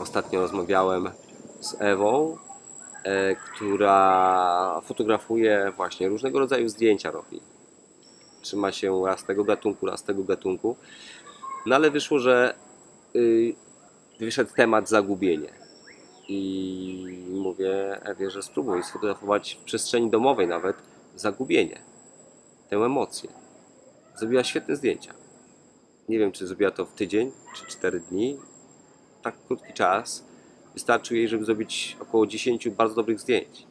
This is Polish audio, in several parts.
Ostatnio rozmawiałem z Ewą, e, która fotografuje właśnie różnego rodzaju zdjęcia robi. Trzyma się raz tego gatunku, raz tego gatunku. No ale wyszło, że y, wyszedł temat zagubienie. I mówię Ewie, że spróbuj sfotografować w przestrzeni domowej nawet zagubienie, tę emocję. Zrobiła świetne zdjęcia. Nie wiem, czy zrobiła to w tydzień, czy 4 dni. Tak krótki czas. Wystarczył jej, żeby zrobić około 10 bardzo dobrych zdjęć.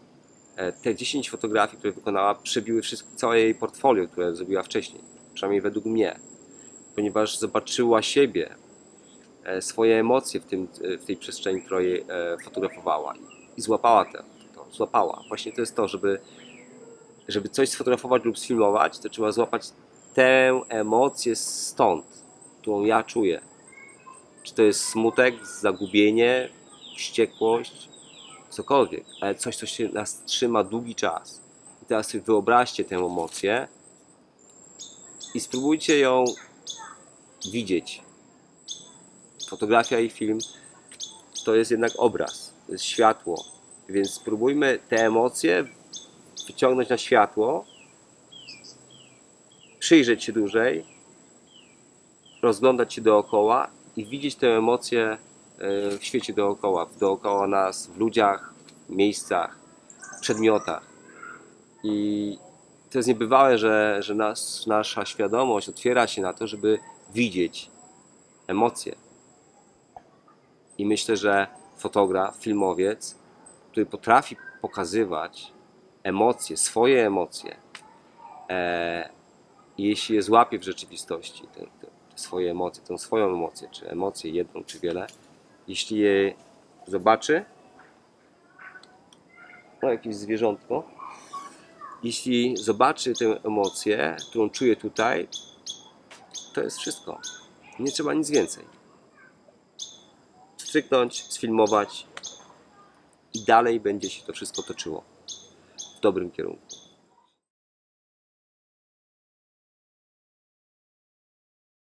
E, Te 10 fotografii, które wykonała, przebiły wszystko, całe jej portfolio, które zrobiła wcześniej. Przynajmniej według mnie. Ponieważ zobaczyła siebie, e, swoje emocje w, tym, e, w tej przestrzeni, której e, fotografowała i, złapała te, to, złapała. Właśnie to jest to, żeby, żeby coś sfotografować lub sfilmować, to trzeba złapać tę emocję stąd, którą ja czuję. Czy to jest smutek, zagubienie, wściekłość, cokolwiek, ale coś, co się nas trzyma długi czas. I teraz sobie wyobraźcie tę emocję i spróbujcie ją widzieć. Fotografia i film to jest jednak obraz, to jest światło. Więc spróbujmy te emocje wyciągnąć na światło, przyjrzeć się dłużej, rozglądać się dookoła i widzieć te emocje e, w świecie dookoła, dookoła nas, w ludziach, miejscach, przedmiotach. I to jest niebywałe, że, że nas, nasza świadomość otwiera się na to, żeby widzieć emocje. I myślę, że fotograf, filmowiec, który potrafi pokazywać emocje, swoje emocje, e, jeśli je złapie w rzeczywistości, te, te, te swoje emocje, tą swoją emocję, czy emocję jedną, czy wiele, jeśli je zobaczy, no jakieś zwierzątko, jeśli zobaczy tę emocję, którą czuje tutaj, to jest wszystko. Nie trzeba nic więcej. Wstrzyknąć, sfilmować i dalej będzie się to wszystko toczyło w dobrym kierunku.